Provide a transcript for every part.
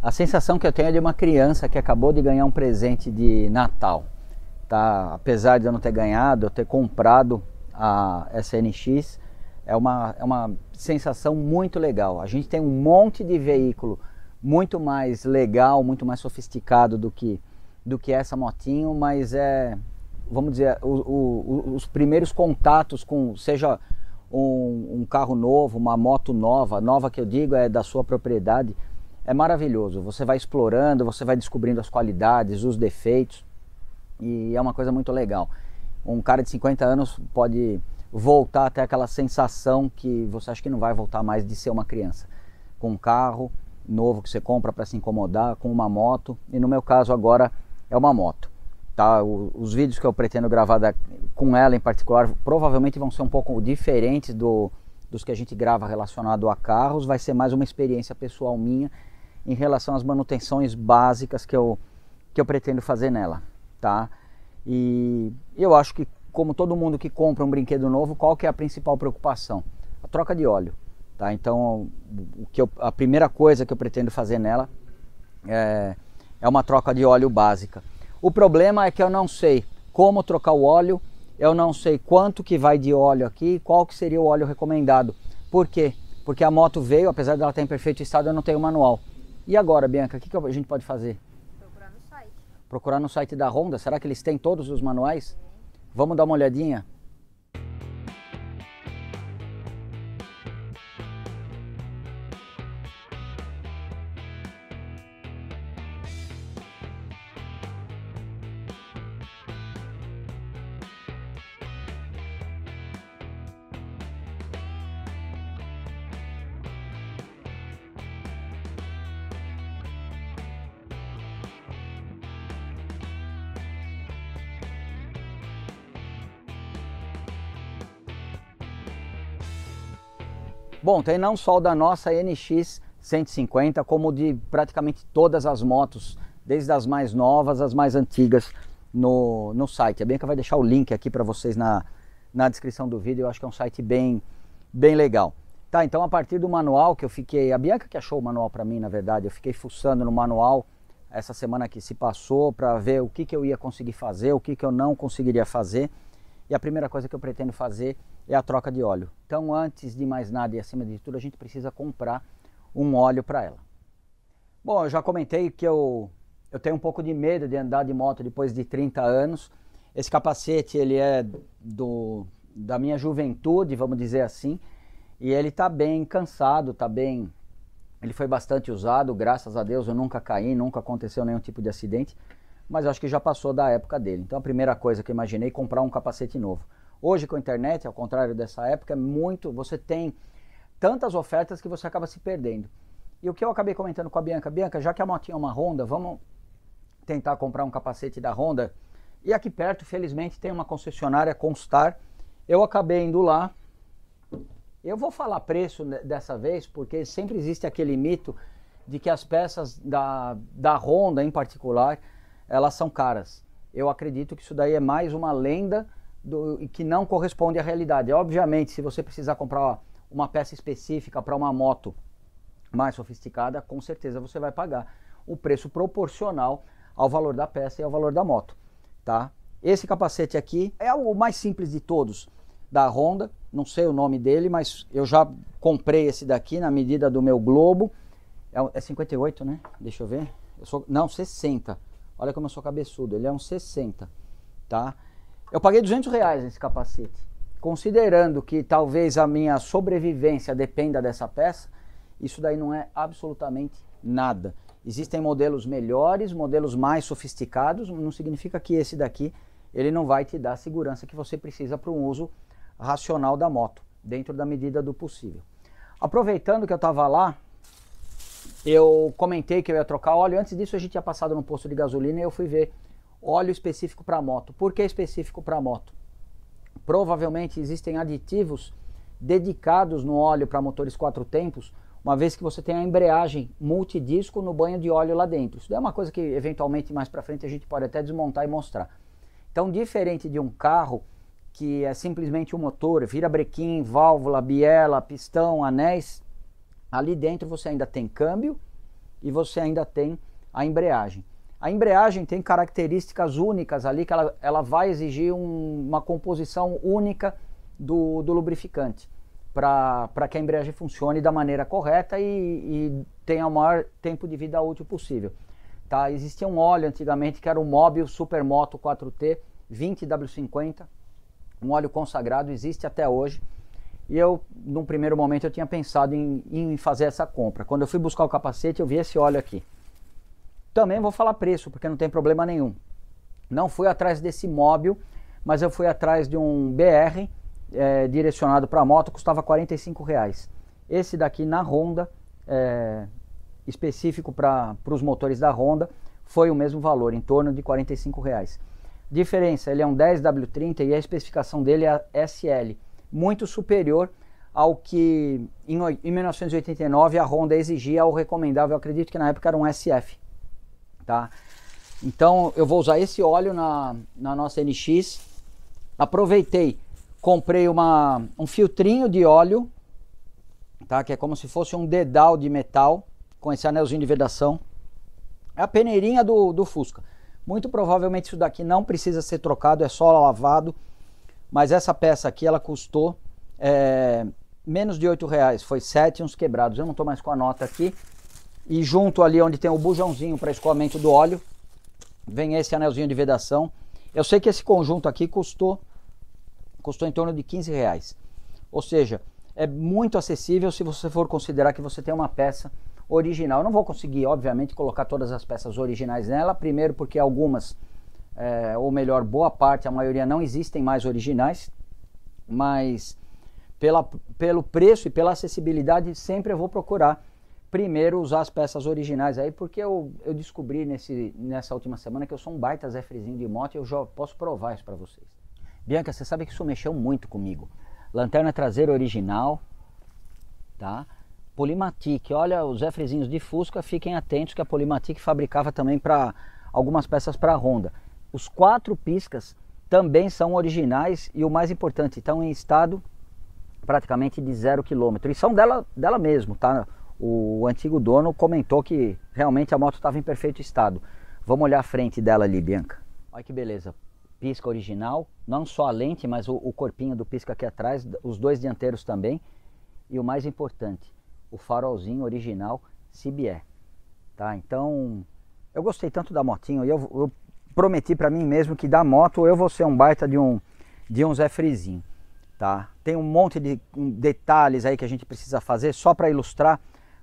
A sensação que eu tenho é de uma criança que acabou de ganhar um presente de Natal. Tá? Apesar de eu não ter ganhado, eu ter comprado a SNX, é uma, é uma sensação muito legal. A gente tem um monte de veículo muito mais legal, muito mais sofisticado do que, do que essa motinho, mas é, vamos dizer, o, o, os primeiros contatos com, seja um, um, carro novo, uma moto nova, nova que eu digo é da sua propriedade, é maravilhoso. Você vai explorando, você vai descobrindo as qualidades, os defeitos e é uma coisa muito legal. Um cara de 50 anos pode voltar até aquela sensação que você acha que não vai voltar mais de ser uma criança. Com um carro novo que você compra para se incomodar, com uma moto, e no meu caso agora é uma moto. Tá? Os vídeos que eu pretendo gravar da, com ela em particular provavelmente vão ser um pouco diferentes do, dos que a gente grava relacionado a carros, vai ser mais uma experiência pessoal minha em relação às manutenções básicas que eu, que eu pretendo fazer nela, tá? E eu acho que como todo mundo que compra um brinquedo novo, qual que é a principal preocupação? A troca de óleo, tá? Então, o que eu, a primeira coisa que eu pretendo fazer nela é, é uma troca de óleo básica. O problema é que eu não sei como trocar o óleo, eu não sei quanto que vai de óleo aqui, qual que seria o óleo recomendado. Por quê? Porque a moto veio, apesar dela estar em perfeito estado, eu não tenho manual. E agora, Bianca, o que, que a gente pode fazer? Procurar no site. Procurar no site da Honda? Será que eles têm todos os manuais? Vamos dar uma olhadinha? Bom, tem não só o da nossa NX 150, como de praticamente todas as motos, desde as mais novas às mais antigas no, no site. A Bianca vai deixar o link aqui para vocês na, na descrição do vídeo, eu acho que é um site bem, bem legal. Tá, então a partir do manual que eu fiquei, a Bianca que achou o manual para mim, na verdade, eu fiquei fuçando no manual essa semana que se passou para ver o que, que eu ia conseguir fazer, o que, que eu não conseguiria fazer. E a primeira coisa que eu pretendo fazer é a troca de óleo. Então, antes de mais nada e acima de tudo, a gente precisa comprar um óleo para ela. Bom, eu já comentei que eu, eu tenho um pouco de medo de andar de moto depois de 30 anos. Esse capacete ele é do, da minha juventude, vamos dizer assim, e ele está bem cansado, está bem. Ele foi bastante usado, graças a Deus eu nunca caí, nunca aconteceu nenhum tipo de acidente mas acho que já passou da época dele. Então a primeira coisa que eu imaginei comprar um capacete novo. Hoje com a internet, ao contrário dessa época, é muito, você tem tantas ofertas que você acaba se perdendo. E o que eu acabei comentando com a Bianca, Bianca, já que a motinha é uma Honda, vamos tentar comprar um capacete da Honda. E aqui perto, felizmente, tem uma concessionária Constar. Eu acabei indo lá. Eu vou falar preço dessa vez, porque sempre existe aquele mito de que as peças da, da Honda em particular elas são caras. Eu acredito que isso daí é mais uma lenda do, que não corresponde à realidade. Obviamente, se você precisar comprar uma peça específica para uma moto mais sofisticada, com certeza você vai pagar o preço proporcional ao valor da peça e ao valor da moto, tá? Esse capacete aqui é o mais simples de todos da Honda, não sei o nome dele, mas eu já comprei esse daqui na medida do meu globo. É, é 58, né? Deixa eu ver. Eu sou, não, 60. Olha como eu sou cabeçudo, ele é um 60, tá? Eu paguei 200 reais nesse capacete. Considerando que talvez a minha sobrevivência dependa dessa peça, isso daí não é absolutamente nada. Existem modelos melhores, modelos mais sofisticados, não significa que esse daqui ele não vai te dar a segurança que você precisa para um uso racional da moto, dentro da medida do possível. Aproveitando que eu estava lá, eu comentei que eu ia trocar óleo. Antes disso, a gente tinha passado no posto de gasolina e eu fui ver óleo específico para moto. Por que específico para moto? Provavelmente existem aditivos dedicados no óleo para motores quatro tempos, uma vez que você tem a embreagem multidisco no banho de óleo lá dentro. Isso é uma coisa que eventualmente mais para frente a gente pode até desmontar e mostrar. Então, diferente de um carro que é simplesmente um motor, vira brequim, válvula, biela, pistão, anéis, Ali dentro você ainda tem câmbio, e você ainda tem a embreagem. A embreagem tem características únicas ali que ela, ela vai exigir um, uma composição única do, do lubrificante para que a embreagem funcione da maneira correta e, e tenha o maior tempo de vida útil possível. Tá? Existia um óleo antigamente que era o Mobil Supermoto 4T 20W50, um óleo consagrado, existe até hoje. E eu, num primeiro momento, eu tinha pensado em, em fazer essa compra. Quando eu fui buscar o capacete, eu vi esse óleo aqui. Também vou falar preço, porque não tem problema nenhum. Não fui atrás desse móvel, mas eu fui atrás de um BR é, direcionado para moto, custava 45 reais. Esse daqui na Honda, é, específico para os motores da Honda, foi o mesmo valor, em torno de 45 reais. Diferença, ele é um 10W30 e a especificação dele é SL, muito superior ao que em, em 1989 a Honda exigia o recomendável, eu acredito que na época era um SF. Tá? Então eu vou usar esse óleo na, na nossa NX. Aproveitei, comprei uma, um filtrinho de óleo, tá? que é como se fosse um dedal de metal com esse anelzinho de vedação. É a peneirinha do, do Fusca. Muito provavelmente isso daqui não precisa ser trocado, é só lavado. Mas essa peça aqui ela custou é, menos de 8 reais, foi 7 uns quebrados. Eu não estou mais com a nota aqui. E junto ali onde tem o bujãozinho para escoamento do óleo, vem esse anelzinho de vedação. Eu sei que esse conjunto aqui custou, custou em torno de 15 reais. Ou seja, é muito acessível se você for considerar que você tem uma peça original. Eu não vou conseguir, obviamente, colocar todas as peças originais nela. Primeiro porque algumas, é, ou melhor, boa parte, a maioria não existem mais originais. Mas pela, pelo preço e pela acessibilidade, sempre eu vou procurar primeiro usar as peças originais aí, porque eu, eu descobri nesse, nessa última semana que eu sou um baita Zé Frizinho de moto e eu já posso provar isso para vocês. Bianca, você sabe que isso mexeu muito comigo. Lanterna traseira original, tá? Polimatic, olha os Zé Frizinhos de Fusca, fiquem atentos que a Polimatic fabricava também para algumas peças para Honda. Os quatro piscas também são originais e o mais importante, estão em estado praticamente de zero quilômetro. E são dela, dela mesmo, tá? o antigo dono comentou que realmente a moto estava em perfeito estado. Vamos olhar a frente dela ali, Bianca. Olha que beleza. Pisca original, não só a lente, mas o, o corpinho do pisca aqui atrás, os dois dianteiros também. E o mais importante, o farolzinho original CBE. Tá? Então, eu gostei tanto da motinho e eu, eu prometi para mim mesmo que da moto eu vou ser um baita de um, de um Zé Frizinho. Tá? Tem um monte de detalhes aí que a gente precisa fazer só para ilustrar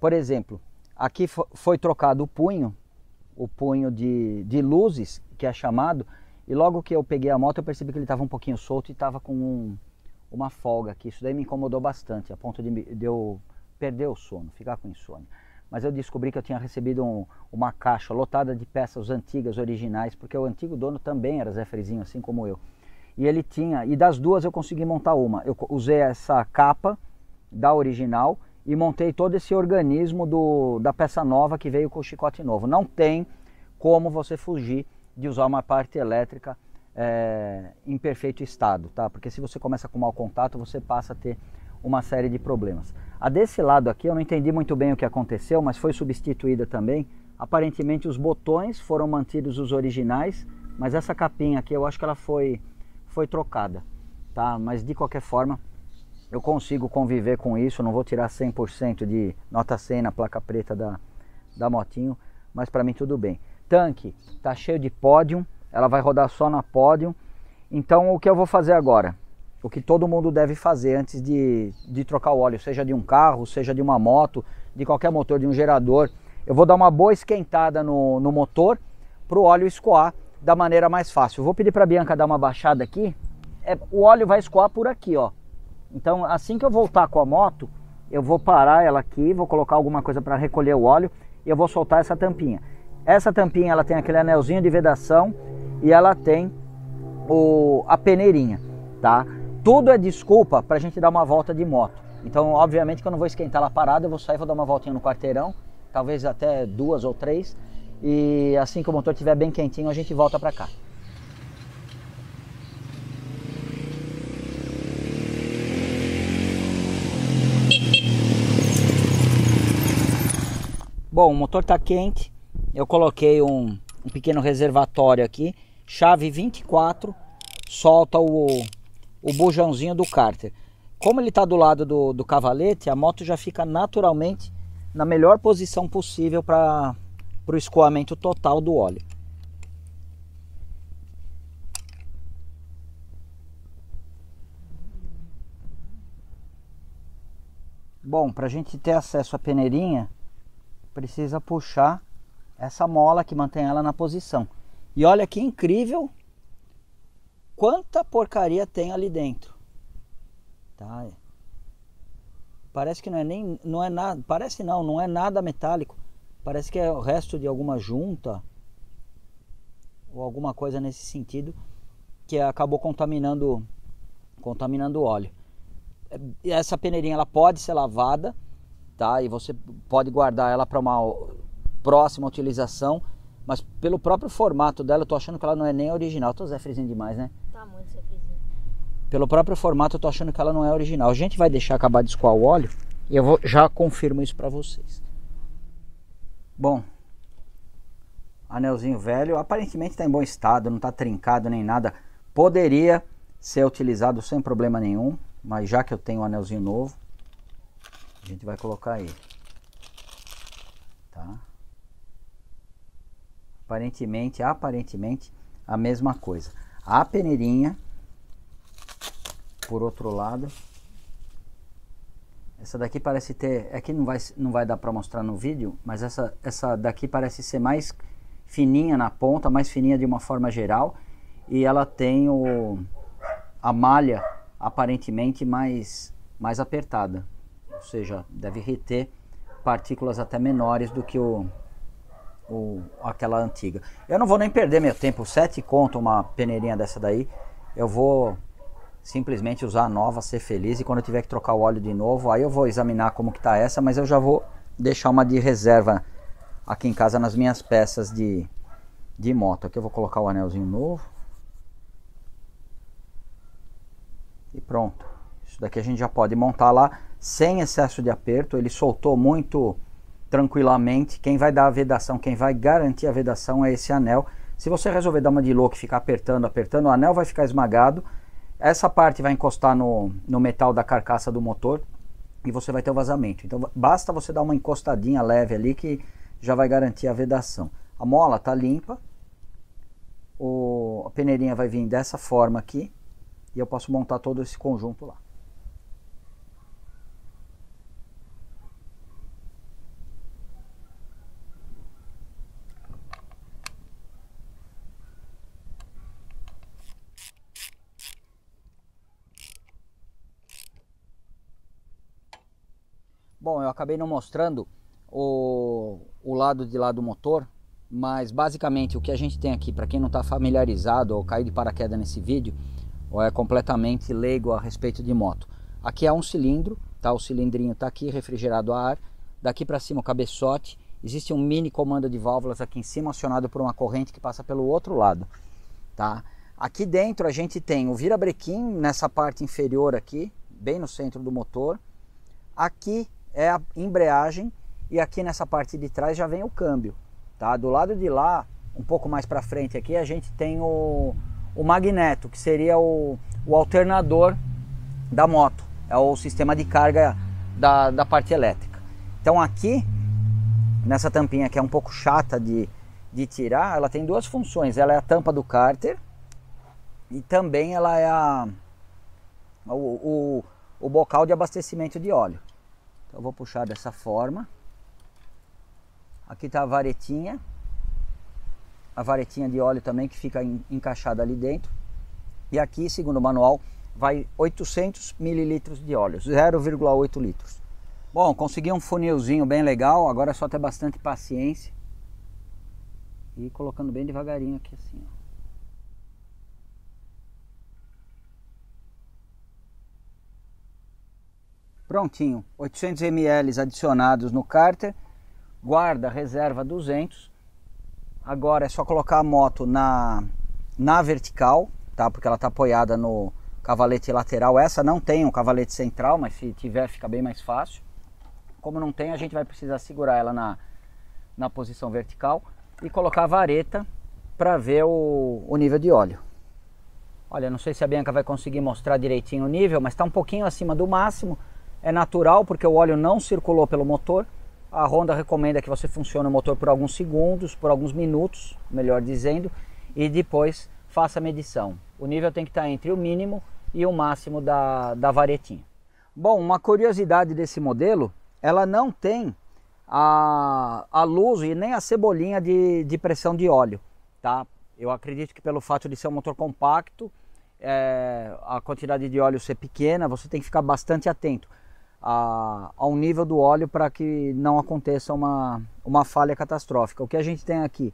por exemplo, aqui foi trocado o punho, o punho de, de luzes, que é chamado, e logo que eu peguei a moto eu percebi que ele estava um pouquinho solto e estava com um, uma folga aqui. Isso daí me incomodou bastante, a ponto de, de, eu perder o sono, ficar com insônia. Mas eu descobri que eu tinha recebido um, uma caixa lotada de peças antigas, originais, porque o antigo dono também era Zé Frizinho, assim como eu. E ele tinha, e das duas eu consegui montar uma. Eu usei essa capa da original e montei todo esse organismo do, da peça nova que veio com o chicote novo. Não tem como você fugir de usar uma parte elétrica é, em perfeito estado, tá? Porque se você começa com mau contato, você passa a ter uma série de problemas. A desse lado aqui eu não entendi muito bem o que aconteceu, mas foi substituída também. Aparentemente os botões foram mantidos os originais, mas essa capinha aqui eu acho que ela foi, foi trocada, tá? Mas de qualquer forma eu consigo conviver com isso, não vou tirar 100% de nota 100 na placa preta da, da motinho, mas para mim tudo bem. Tanque tá cheio de pódio, ela vai rodar só na pódio. Então o que eu vou fazer agora? O que todo mundo deve fazer antes de, de trocar o óleo, seja de um carro, seja de uma moto, de qualquer motor, de um gerador. Eu vou dar uma boa esquentada no, no motor para o óleo escoar da maneira mais fácil. Vou pedir para a Bianca dar uma baixada aqui. É, o óleo vai escoar por aqui, ó. Então, assim que eu voltar com a moto, eu vou parar ela aqui, vou colocar alguma coisa para recolher o óleo e eu vou soltar essa tampinha. Essa tampinha ela tem aquele anelzinho de vedação e ela tem o, a peneirinha, tá? Tudo é desculpa para a gente dar uma volta de moto. Então, obviamente que eu não vou esquentar ela parada, eu vou sair, vou dar uma voltinha no quarteirão, talvez até duas ou três. E assim que o motor estiver bem quentinho, a gente volta para cá. Bom, o motor está quente. Eu coloquei um, um pequeno reservatório aqui. Chave 24. Solta o, o bujãozinho do cárter. Como ele está do lado do, do cavalete, a moto já fica naturalmente na melhor posição possível para o escoamento total do óleo. Bom, para a gente ter acesso à peneirinha, precisa puxar essa mola que mantém ela na posição. E olha que incrível quanta porcaria tem ali dentro. Tá? Parece que não é nem não é nada, parece não, não é nada metálico. Parece que é o resto de alguma junta ou alguma coisa nesse sentido que acabou contaminando contaminando o óleo essa peneirinha ela pode ser lavada, tá? E você pode guardar ela para uma próxima utilização, mas pelo próprio formato dela, eu tô achando que ela não é nem original. Tô Zé Frizinho demais, né? Muito Zé Frizinho. Pelo próprio formato, eu tô achando que ela não é original. A gente vai deixar acabar de escoar o óleo e eu vou, já confirmo isso para vocês. Bom, anelzinho velho, aparentemente está em bom estado, não está trincado nem nada. Poderia ser utilizado sem problema nenhum. Mas já que eu tenho um anelzinho novo, a gente vai colocar ele. Tá? Aparentemente, aparentemente a mesma coisa. A peneirinha, por outro lado, essa daqui parece ter, aqui é não vai, não vai dar para mostrar no vídeo, mas essa, essa daqui parece ser mais fininha na ponta, mais fininha de uma forma geral, e ela tem o, a malha aparentemente mais, mais apertada, ou seja, deve reter partículas até menores do que o, o, aquela antiga. Eu não vou nem perder meu tempo, 7 conto uma peneirinha dessa daí, eu vou simplesmente usar a nova, ser feliz e quando eu tiver que trocar o óleo de novo, aí eu vou examinar como que tá essa, mas eu já vou deixar uma de reserva aqui em casa nas minhas peças de, de moto. Aqui eu vou colocar o anelzinho novo. e pronto. Isso daqui a gente já pode montar lá sem excesso de aperto. Ele soltou muito tranquilamente. Quem vai dar a vedação, quem vai garantir a vedação é esse anel. Se você resolver dar uma de louco e ficar apertando, apertando, o anel vai ficar esmagado. Essa parte vai encostar no, no metal da carcaça do motor e você vai ter o vazamento. Então basta você dar uma encostadinha leve ali que já vai garantir a vedação. A mola está limpa. O, a peneirinha vai vir dessa forma aqui e eu posso montar todo esse conjunto lá. Bom, eu acabei não mostrando o, o lado de lá do motor, mas basicamente o que a gente tem aqui, para quem não está familiarizado ou caiu de paraquedas nesse vídeo, ou é completamente leigo a respeito de moto. Aqui é um cilindro, tá? O cilindrinho está aqui refrigerado a ar. Daqui para cima o cabeçote. Existe um mini comando de válvulas aqui em cima acionado por uma corrente que passa pelo outro lado, tá? Aqui dentro a gente tem o virabrequim nessa parte inferior aqui, bem no centro do motor. Aqui é a embreagem e aqui nessa parte de trás já vem o câmbio, tá? Do lado de lá, um pouco mais para frente aqui, a gente tem o o magneto, que seria o, o alternador da moto, é o sistema de carga da, da parte elétrica. Então aqui, nessa tampinha que é um pouco chata de, de tirar, ela tem duas funções. Ela é a tampa do cárter e também ela é a, o, o, o bocal de abastecimento de óleo. Então eu vou puxar dessa forma. Aqui está a varetinha a varetinha de óleo também que fica encaixada ali dentro. E aqui, segundo o manual, vai 800 mililitros de óleo, 0,8 litros. Bom, consegui um funilzinho bem legal, agora é só ter bastante paciência. E colocando bem devagarinho aqui assim, ó. Prontinho, 800 ml adicionados no cárter, guarda reserva 200 Agora é só colocar a moto na, na vertical, tá? Porque ela está apoiada no cavalete lateral. Essa não tem um cavalete central, mas se tiver fica bem mais fácil. Como não tem, a gente vai precisar segurar ela na, na posição vertical e colocar a vareta para ver o, o nível de óleo. Olha, não sei se a Bianca vai conseguir mostrar direitinho o nível, mas está um pouquinho acima do máximo. É natural porque o óleo não circulou pelo motor. A Honda recomenda que você funcione o motor por alguns segundos, por alguns minutos, melhor dizendo, e depois faça a medição. O nível tem que estar entre o mínimo e o máximo da, da varetinha. Bom, uma curiosidade desse modelo, ela não tem a, a luz e nem a cebolinha de, de pressão de óleo, tá? Eu acredito que pelo fato de ser um motor compacto, é, a quantidade de óleo ser pequena, você tem que ficar bastante atento a, ao nível do óleo para que não aconteça uma, uma falha catastrófica. O que a gente tem aqui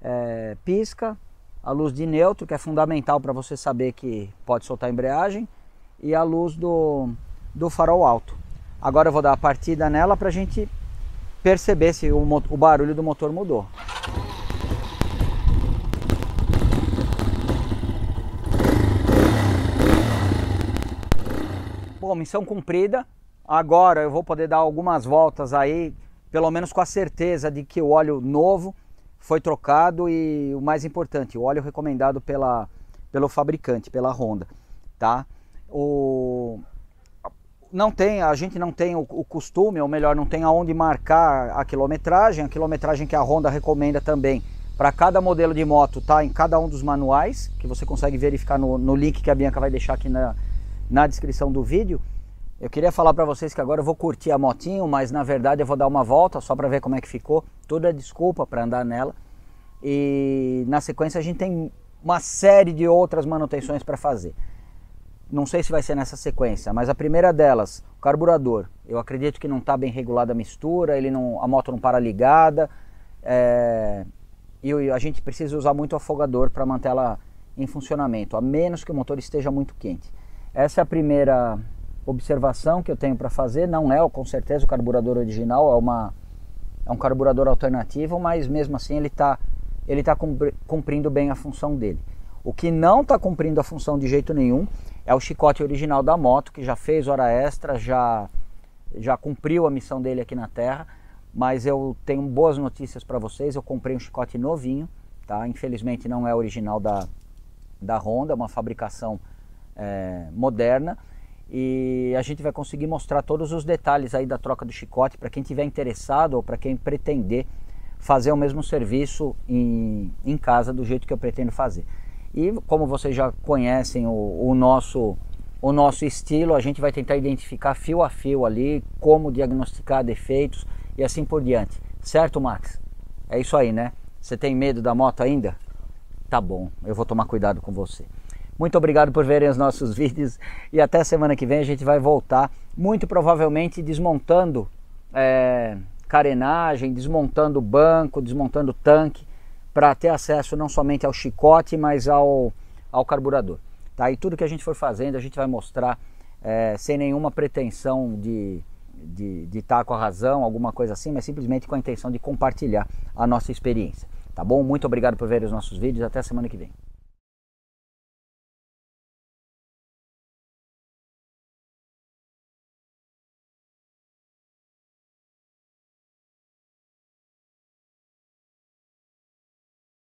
é pisca, a luz de neutro, que é fundamental para você saber que pode soltar a embreagem, e a luz do, do farol alto. Agora eu vou dar a partida nela para a gente perceber se o, o barulho do motor mudou. Bom, missão cumprida. Agora eu vou poder dar algumas voltas aí, pelo menos com a certeza de que o óleo novo foi trocado e o mais importante, o óleo recomendado pela, pelo fabricante, pela Honda, tá? O, não tem, a gente não tem o, o, costume, ou melhor, não tem aonde marcar a quilometragem, a quilometragem que a Honda recomenda também para cada modelo de moto, tá? Em cada um dos manuais, que você consegue verificar no, no link que a Bianca vai deixar aqui na, na descrição do vídeo. Eu queria falar para vocês que agora eu vou curtir a motinho, mas na verdade eu vou dar uma volta só para ver como é que ficou. Toda desculpa para andar nela. E na sequência a gente tem uma série de outras manutenções para fazer. Não sei se vai ser nessa sequência, mas a primeira delas, o carburador. Eu acredito que não está bem regulada a mistura, ele não, a moto não para ligada. É, e a gente precisa usar muito afogador para manter ela em funcionamento, a menos que o motor esteja muito quente. Essa é a primeira observação que eu tenho para fazer. Não é, com certeza, o carburador original, é, uma, é um carburador alternativo, mas mesmo assim ele está ele tá cumprindo bem a função dele. O que não está cumprindo a função de jeito nenhum é o chicote original da moto, que já fez hora extra, já, já cumpriu a missão dele aqui na Terra. Mas eu tenho boas notícias para vocês. Eu comprei um chicote novinho, tá? Infelizmente não é original da, da Honda, é uma fabricação é, moderna e a gente vai conseguir mostrar todos os detalhes aí da troca do chicote para quem tiver interessado ou para quem pretender fazer o mesmo serviço em, em casa do jeito que eu pretendo fazer. E como vocês já conhecem o, o nosso o nosso estilo, a gente vai tentar identificar fio a fio ali como diagnosticar defeitos e assim por diante. Certo, Max? É isso aí, né? Você tem medo da moto ainda? Tá bom, eu vou tomar cuidado com você. Muito obrigado por verem os nossos vídeos e até semana que vem a gente vai voltar, muito provavelmente desmontando é, carenagem, desmontando banco, desmontando tanque, para ter acesso não somente ao chicote, mas ao, ao carburador. Tá? E tudo que a gente for fazendo a gente vai mostrar é, sem nenhuma pretensão de de estar tá com a razão, alguma coisa assim, mas simplesmente com a intenção de compartilhar a nossa experiência. Tá bom? Muito obrigado por ver os nossos vídeos. Até semana que vem.